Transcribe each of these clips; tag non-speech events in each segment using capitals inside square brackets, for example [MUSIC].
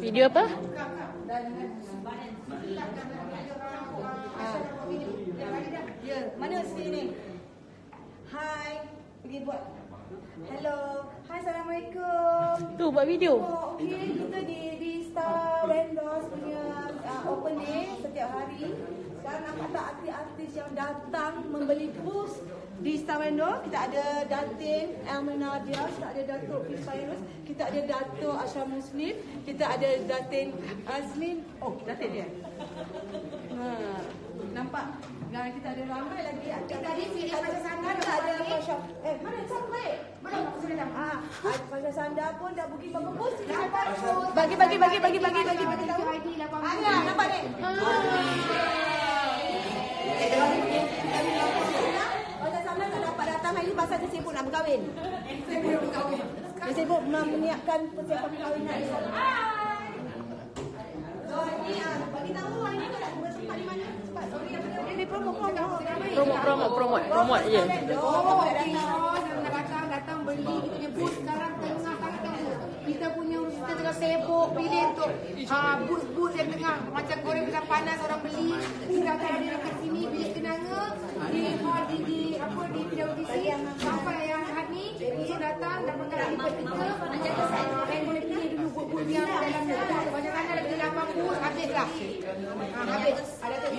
Video apa? Ya, mana sini? Hai, pergi buat. Hello. Hai, assalamualaikum. Tu buat video. Oh, okay, kita di di Star Vendors punya ah, uh, open day setiap hari. Tak artis-artis yang datang membeli boost di Star. Kita ada Datin Elmina Dia, kita ada Datuk Fisfairus, kita ada Datuk Ashraf Muslim, kita ada Datin Azmin. Oh, Datin dia. Ha, nampak? Dan kita ada ramai lagi. Kita tadi si Fasha Sandar kita ada Fasha. Eh, mana siapa baik? Mana sudah dah. Ah, Fasha Sandar pun dah pergi bagi bus. Bagi bagi bagi bagi bagi bagi bagi tahu. ID 8. Ada, nampak ni. Datang hari ni pasal dia sibuk nak berkahwin. Sibuk berkahwin. Dia sibuk menyiapkan persiapan perkahwinan dia. Hai. So, ni ah, bagi tahu hari ni kau nak bersempat di mana? Cepat. Sorry, apa dia? Dia promo promo. Promote, promote, promote, promote je. Oh, nak datang datang beli kita punya booth sekarang tengah sangat tengah kita punya kita tengah sibuk pilih untuk uh, booth yang tengah macam goreng pisang panas orang beli kita akan ada dekat sini bilik kenanga di di, di apa di PWDC sampai yang hari ni bisa datang dapatkan lipat kita dan boleh pilih dulu booth-booth yang dalam ni banyak mana lagi 8 booth habis habis ada tu ada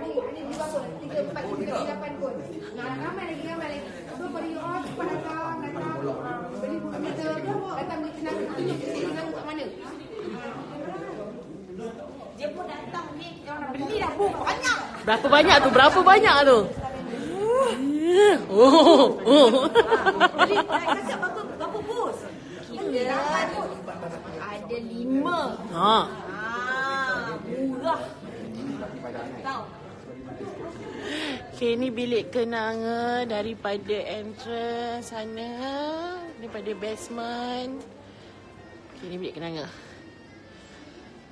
ni ni berapa? Tiga, empat, tiga, lapan pun. Nah, ramai lagi, ramai lagi. So, pada you all, cepat datang, datang, beli buku kita, datang beli tenaga, tunjuk kita dengan kat mana. Dia pun datang ni kita orang nak beli dah pun banyak. Berapa banyak tu? Berapa banyak tu? Oh. oh. Beli kacau berapa berapa bus? Kita ada lima. Ha. Ah, murah. Tahu? Okay, ni bilik kenanga daripada entrance sana. Daripada basement. Okay, ni bilik kenanga.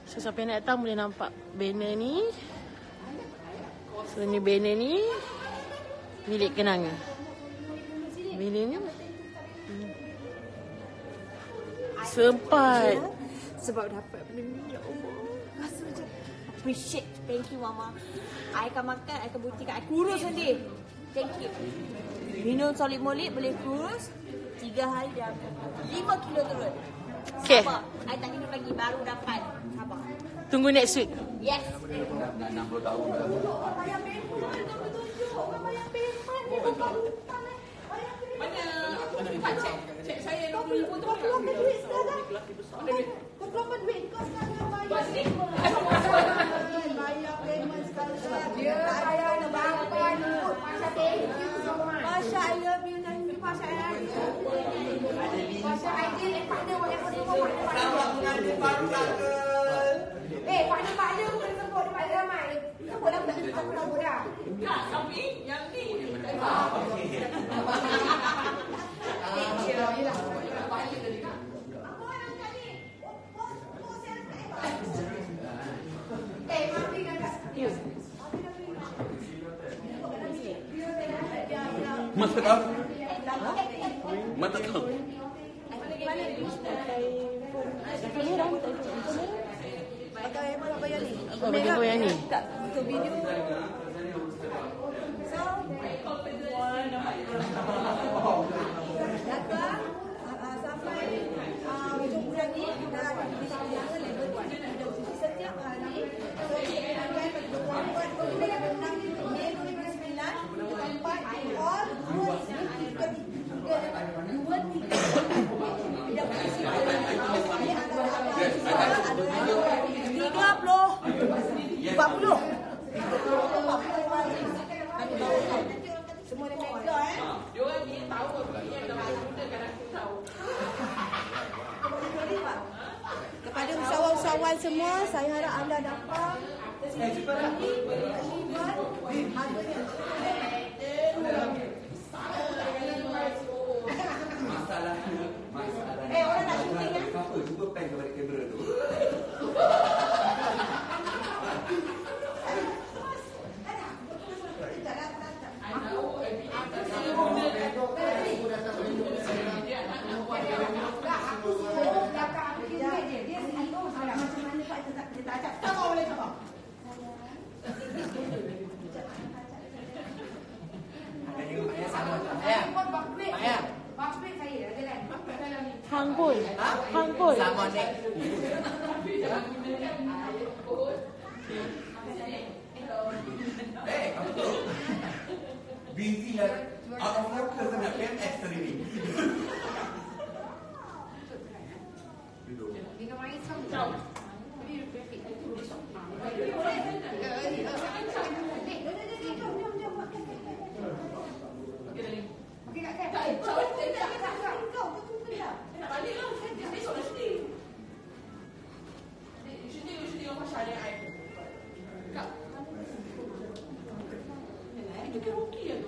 So, siapa yang nak datang boleh nampak banner ni. So, ni banner ni. Bilik kenanga. Bilik ni. Hmm. Sempat. Sebab dapat benda ni ya Allah. Rasa macam appreciate. Thank you mama. I akan makan, I akan buktikan. I kurus nanti. Thank you. Minum solid molik boleh kurus. Tiga hari dah. Lima kilo turun. Okay. Sabar. I tak minum lagi. Baru dapat. Sabar. Tunggu next week. Yes. Nak 60 tahun. Mana? Cek. Cek saya. Kau keluar kau keluarkan duit sekarang. Kau keluarkan duit. Kau sekarang bayar. Bayar payment sekarang. Dia saya nak bangkan ni. Pasal thank you so much. Pasha, I love you. Thank you, Pasha. I love you. Yang partner-partner pun kena sebut depan ramai. Sebut dah, aku sebut dah. Eh, mami kan kat Mata kau? Mata kau? Pakai mana bayar ni? Kau yang ni. Tak, untuk video. So, datang uh, uh, sampai uh, hujung bulan ni kita akan pergi sekolah level 2 kita uji setiap hari. So, kita akan pada 24 Oktober 6 Mei 2009 tempat di hall 2 tiga tiga dua tiga tidak berisi ini antara ada tiga puluh empat puluh semua dia mega eh Kepada usahawan-usahawan semua, saya harap anda dapat. Kesini ini Pul. Sama ni. Eh, kamu tu busy lah. Out of focus sangat PMS tadi ni. [LAUGHS]